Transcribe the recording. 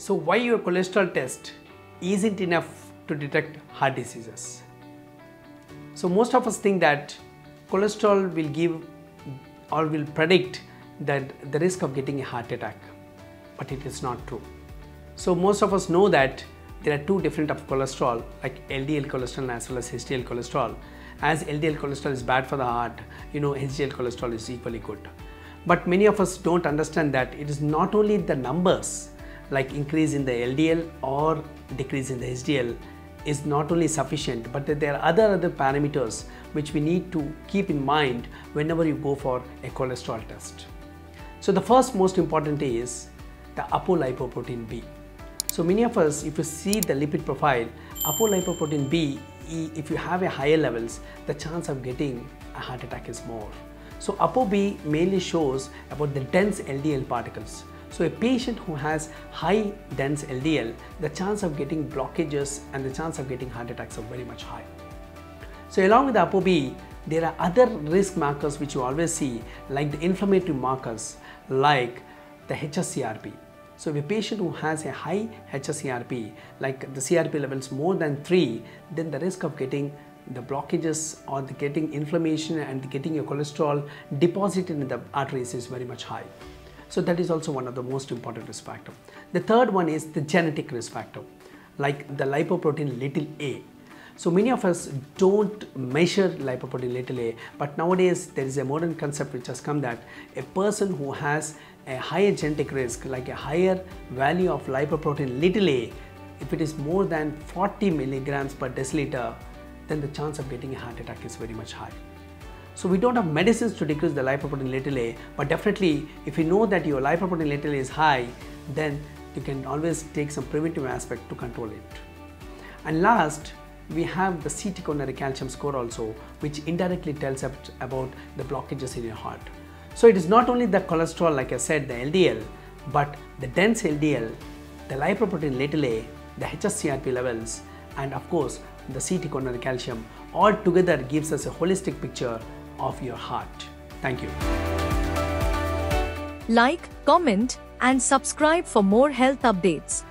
So, why your cholesterol test isn't enough to detect heart diseases? So, most of us think that cholesterol will give or will predict that the risk of getting a heart attack, but it is not true. So, most of us know that there are two different types of cholesterol like LDL cholesterol as well as HDL cholesterol. As LDL cholesterol is bad for the heart, you know HDL cholesterol is equally good. But many of us don't understand that it is not only the numbers like increase in the LDL or decrease in the HDL is not only sufficient but there are other other parameters which we need to keep in mind whenever you go for a cholesterol test. So the first most important is the apolipoprotein B. So many of us if you see the lipid profile apolipoprotein B if you have a higher levels the chance of getting a heart attack is more. So ApoB mainly shows about the dense LDL particles. So a patient who has high dense LDL, the chance of getting blockages and the chance of getting heart attacks are very much high. So along with ApoB, there are other risk markers which you always see like the inflammatory markers like the HSCRP. So if a patient who has a high HSCRP, like the CRP levels more than 3, then the risk of getting the blockages or the getting inflammation and getting your cholesterol deposited in the arteries is very much high. So that is also one of the most important risk factor. The third one is the genetic risk factor, like the lipoprotein little a. So many of us don't measure lipoprotein little a, but nowadays there is a modern concept which has come that a person who has a higher genetic risk, like a higher value of lipoprotein little a, if it is more than 40 milligrams per deciliter, then the chance of getting a heart attack is very much high. So we don't have medicines to decrease the lipoprotein little a, but definitely if you know that your lipoprotein little a is high, then you can always take some preventive aspect to control it. And last, we have the CT coronary calcium score also, which indirectly tells us about the blockages in your heart. So it is not only the cholesterol, like I said, the LDL, but the dense LDL, the lipoprotein little a, the HSCRP levels, and of course the CT coronary calcium all together gives us a holistic picture of your heart. Thank you. Like, comment, and subscribe for more health updates.